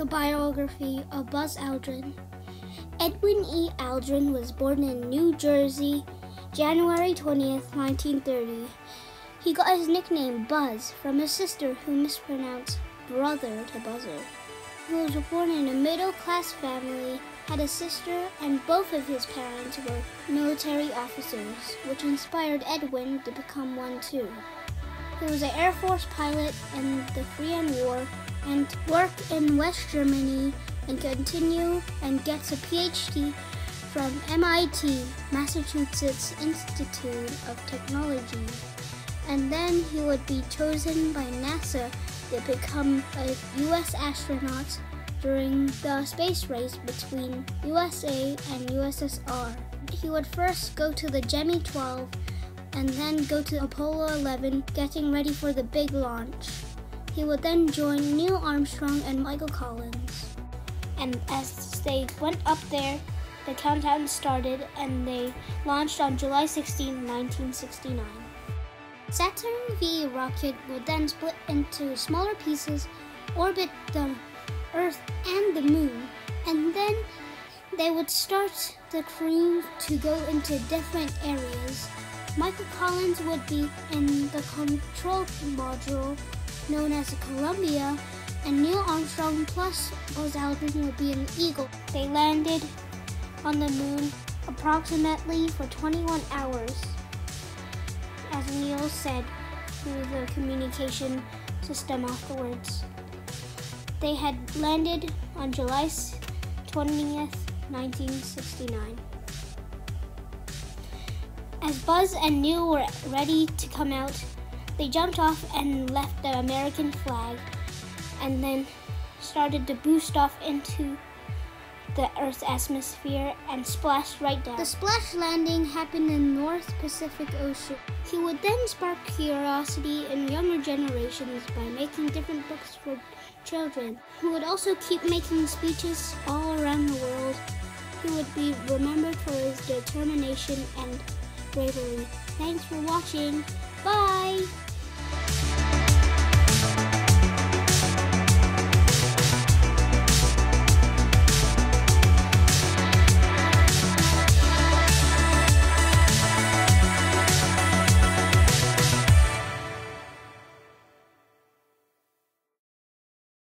the biography of Buzz Aldrin. Edwin E. Aldrin was born in New Jersey, January 20th, 1930. He got his nickname Buzz from his sister who mispronounced brother to Buzzer. He was born in a middle class family, had a sister, and both of his parents were military officers, which inspired Edwin to become one too. He was an Air Force pilot in the Korean War and work in West Germany and continue and gets a PhD from MIT, Massachusetts Institute of Technology. And then he would be chosen by NASA to become a US astronaut during the space race between USA and USSR. He would first go to the Gemini 12 and then go to Apollo 11, getting ready for the big launch. He would then join Neil Armstrong and Michael Collins. And as they went up there, the countdown started and they launched on July 16, 1969. Saturn V rocket would then split into smaller pieces, orbit the Earth and the Moon, and then they would start the crew to go into different areas. Michael Collins would be in the control module known as the Columbia, and Neil Armstrong plus Buzz Aldrin would be an Eagle. They landed on the moon approximately for 21 hours. As Neil said through the communication system afterwards. They had landed on July 20th, 1969. As Buzz and Neil were ready to come out, they jumped off and left the American flag and then started to boost off into the Earth's atmosphere and splashed right down. The splash landing happened in the North Pacific Ocean. He would then spark curiosity in younger generations by making different books for children. He would also keep making speeches all around the world. He would be remembered for his determination and bravery. Thanks for watching. Bye!